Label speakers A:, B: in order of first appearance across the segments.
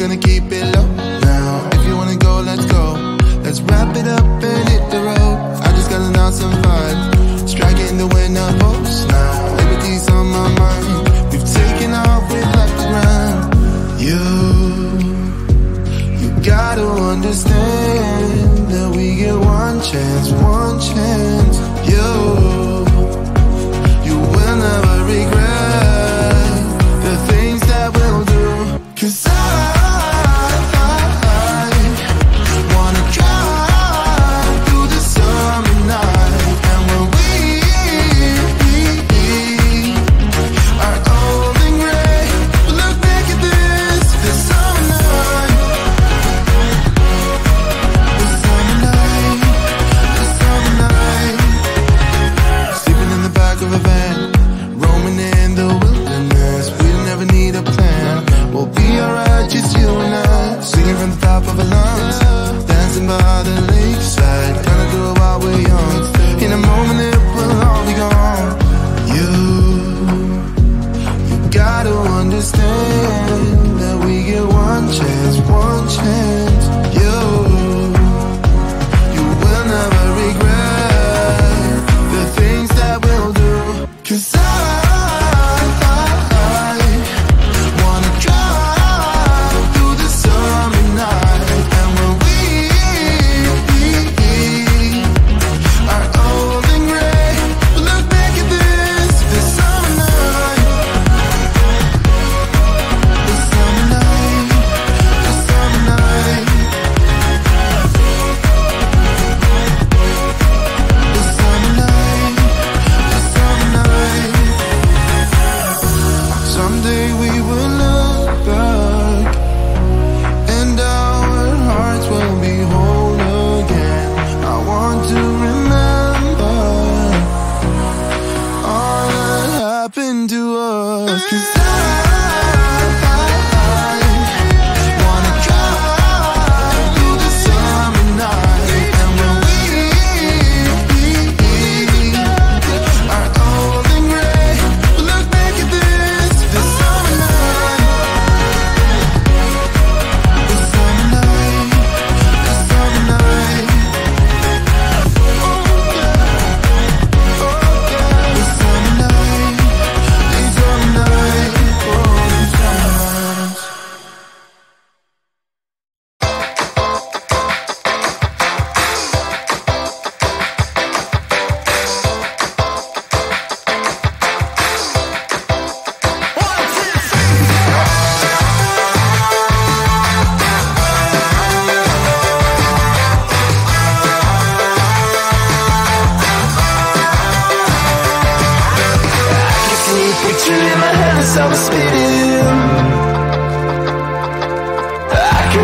A: gonna keep it low now. If you wanna go, let's go. Let's wrap it up and hit the road. I just got an awesome vibe. Striking the wind up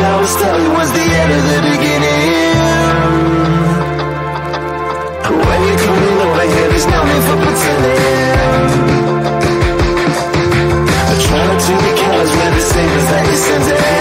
A: I always tell you was the end of the beginning. When you come coming over here, there's nothing for pretending. I try to turn the colors the same as that you sent it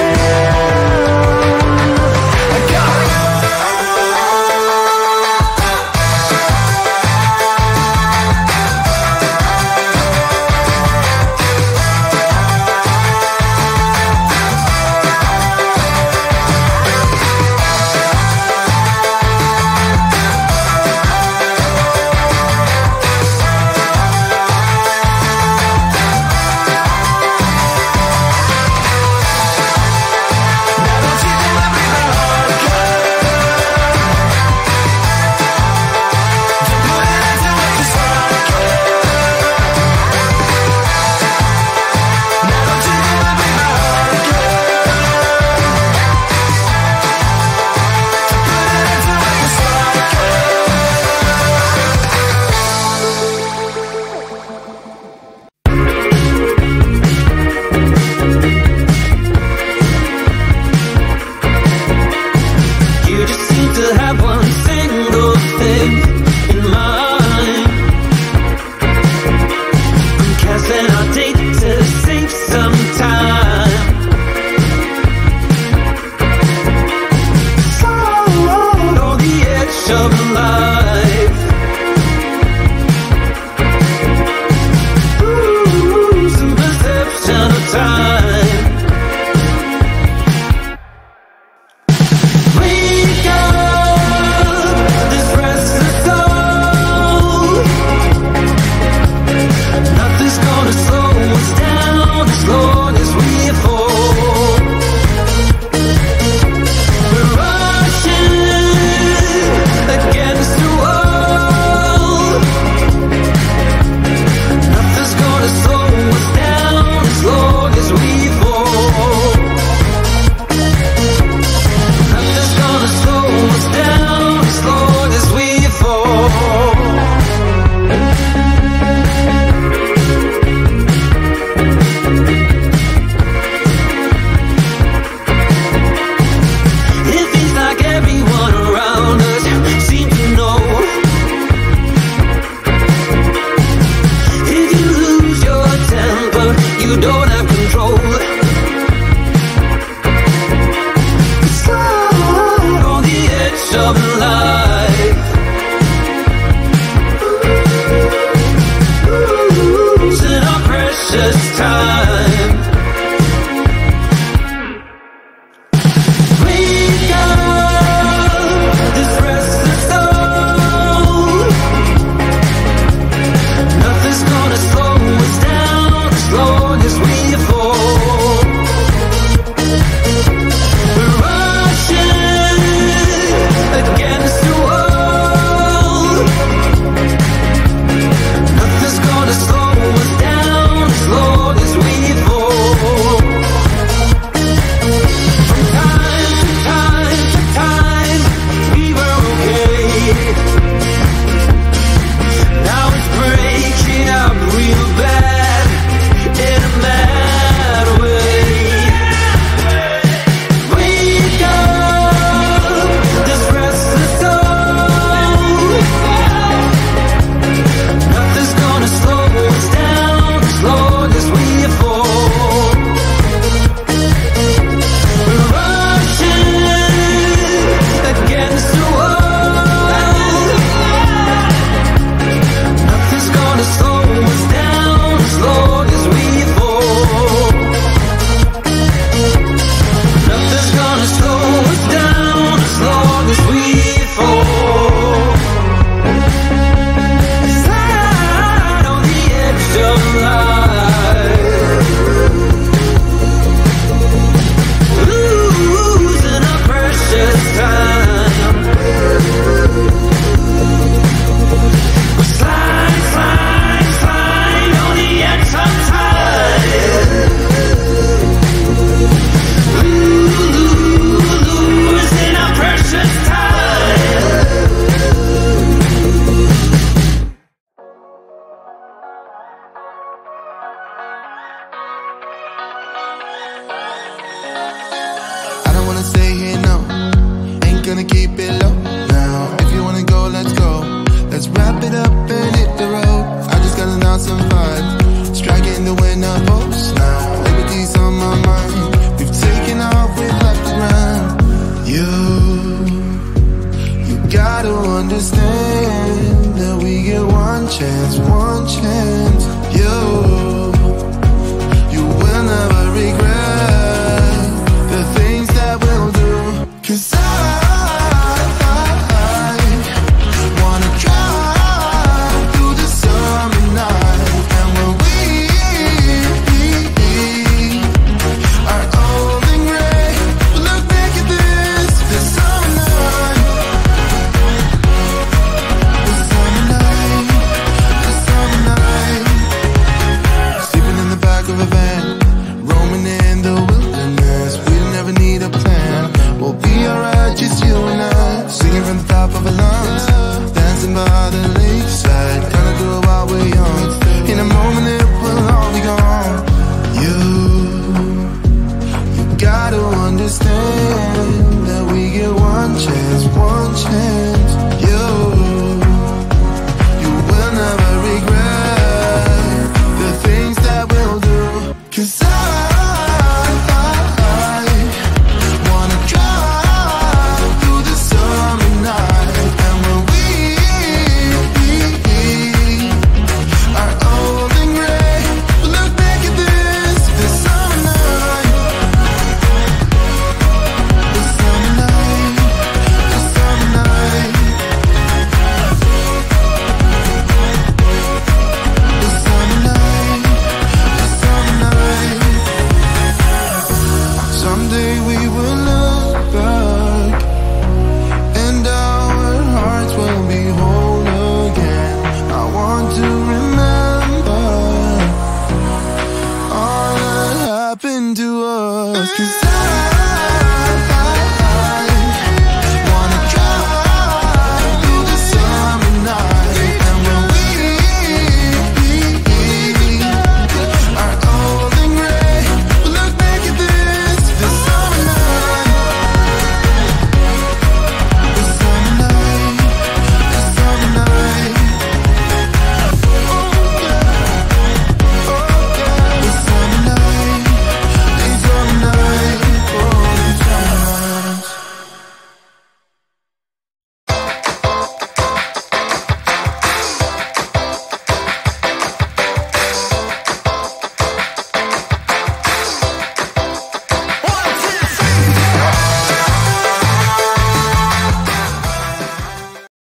B: this time.